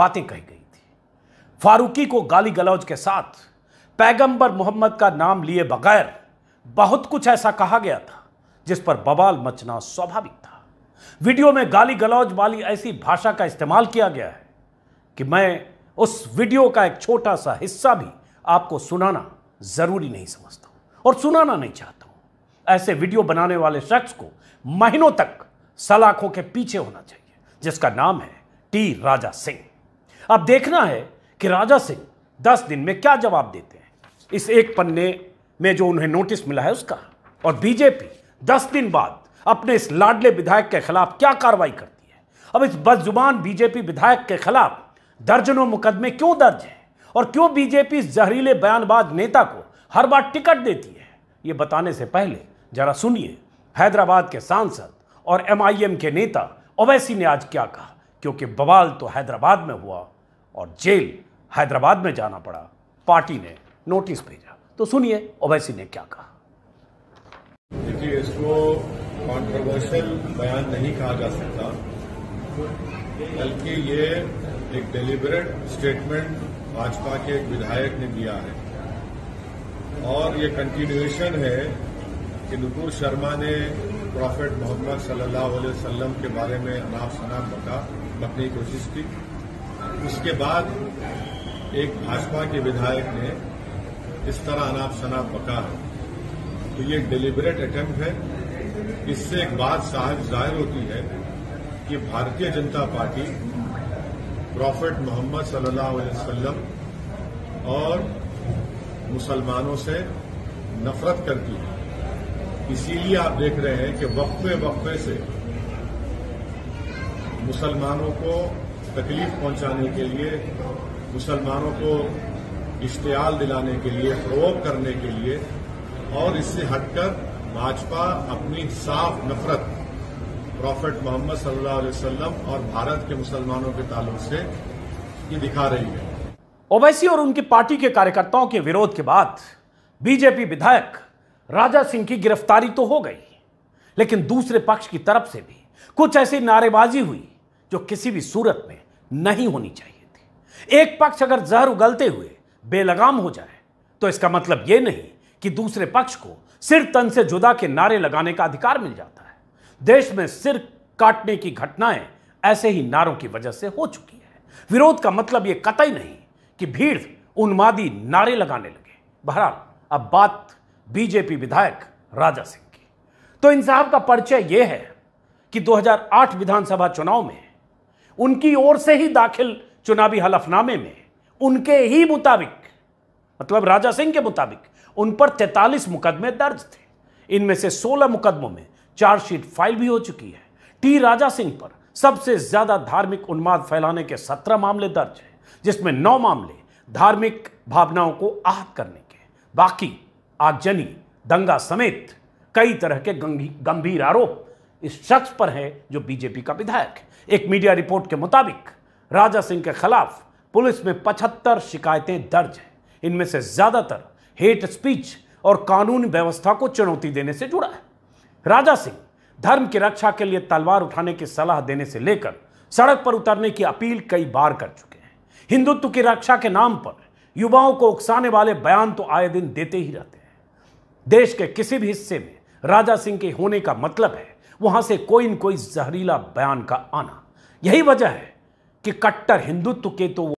बातें कही गई थी। फारूकी को गाली गलौज के साथ पैगंबर मोहम्मद का नाम लिए बगैर बहुत कुछ ऐसा कहा गया था, जिस पर बवाल मचना स्वाभाविक था। वीडियो में गाली गलौज वाली ऐसी भाषा का इस्तेमाल किया गया है कि मैं उस वीडियो का एक छोटा सा हिस्सा भी आपको सुनाना ज़रूरी नहीं समझता और सुनाना नहीं चाहता हूँ। ऐसे वीडियो बनाने वाले शख्स को महीनों तक सलाखों के पीछे होना चाहिए, जिसका नाम है टी राजा सिंह। अब देखना है कि राजा सिंह दस दिन में क्या जवाब देते हैं। इस एक पन्ने में जो उन्हें नोटिस मिला है उसका। और बीजेपी दस दिन बाद अपने इस लाडले विधायक के खिलाफ क्या कार्रवाई करती है? अब इस बदजुबान बीजेपी विधायक के खिलाफ दर्जनों मुकदमे क्यों दर्ज हैं? और क्यों बीजेपी जहरीले बयानबाज नेता को हर बार टिकट देती है? ये बताने से पहले जरा सुनिए हैदराबाद के सांसद और एमआईएम के नेता ओवैसी ने आज क्या कहा, क्योंकि बवाल तो हैदराबाद में हुआ और जेल हैदराबाद में जाना पड़ा। पार्टी ने नोटिस भेजा। तो सुनिए ओवैसी ने क्या कहा। देखिए, इसको कंट्रोवर्शियल बयान नहीं कहा जा सकता, बल्कि ये एक डेलिबरेट स्टेटमेंट भाजपा के एक विधायक ने दिया है। और ये कंटिन्यूएशन है कि नुपुर शर्मा ने प्रॉफेट मोहम्मद सल्लल्लाहु अलैहि वसल्लम के बारे में अनाप शनाप बका बकने की कोशिश की। उसके बाद एक भाजपा के विधायक ने इस तरह अनाप शनाप पका है। तो ये डेलिबरेट अटेम्प्ट है। इससे एक बात साहब ज़ाहिर होती है कि भारतीय जनता पार्टी प्रॉफेट मोहम्मद सल्लल्लाहु अलैहि वसल्लम और मुसलमानों से नफरत करती है। इसीलिए आप देख रहे हैं कि वक्फे वक्फे से मुसलमानों को तकलीफ़ पहुँचाने के लिए, मुसलमानों को इश्तियाल दिलाने के लिए प्रोवोक करने के लिए और इससे हटकर भाजपा अपनी साफ़ नफरत, प्रॉफेट मोहम्मद सल्लल्लाहु अलैहि वसल्लम और भारत के मुसलमानों के ताल्लुक से ये दिखा रही है। ओवैसी और उनकी पार्टी के कार्यकर्ताओं के विरोध के बाद बीजेपी विधायक राजा सिंह की गिरफ्तारी तो हो गई, लेकिन दूसरे पक्ष की तरफ़ से भी कुछ ऐसी नारेबाजी हुई जो किसी भी सूरत में नहीं होनी चाहिए थी। एक पक्ष अगर जहर उगलते हुए बेलगाम हो जाए तो इसका मतलब यह नहीं कि दूसरे पक्ष को सिर तन से जुदा के नारे लगाने का अधिकार मिल जाता है। देश में सिर काटने की घटनाएँ ऐसे ही नारों की वजह से हो चुकी है। विरोध का मतलब यह कतई नहीं कि भीड़ उन्मादी नारे लगाने लगे। बहरहाल, अब बात बीजेपी विधायक राजा सिंह की। तो इन साहब का परिचय यह है कि 2008 विधानसभा चुनाव में उनकी ओर से ही दाखिल चुनावी हलफनामे में, उनके ही मुताबिक मतलब राजा सिंह के मुताबिक, उन पर 43 मुकदमे दर्ज थे। इनमें से 16 मुकदमों में चार्जशीट फ़ाइल भी हो चुकी है। टी राजा सिंह पर सबसे ज़्यादा धार्मिक उन्माद फैलाने के 17 मामले दर्ज हैं, जिसमें 9 मामले धार्मिक भावनाओं को आहत करने के, बाकी आगजनी, दंगा समेत कई तरह के गंभीर आरोप इस शख्स पर है जो बीजेपी का विधायक है। एक मीडिया रिपोर्ट के मुताबिक, राजा सिंह के खिलाफ पुलिस में 75 शिकायतें दर्ज हैं। इनमें से ज़्यादातर हेट स्पीच और कानून व्यवस्था को चुनौती देने से जुड़ा है। राजा सिंह धर्म की रक्षा के लिए तलवार उठाने की सलाह देने से लेकर सड़क पर उतरने की अपील कई बार कर चुके हैं। हिंदुत्व की रक्षा के नाम पर युवाओं को उकसाने वाले बयान तो आए दिन देते ही रहते हैं। देश के किसी भी हिस्से में राजा सिंह के होने का मतलब है वहाँ से कोई न कोई जहरीला बयान का आना। यही वजह है कि कट्टर हिंदुत्व के तो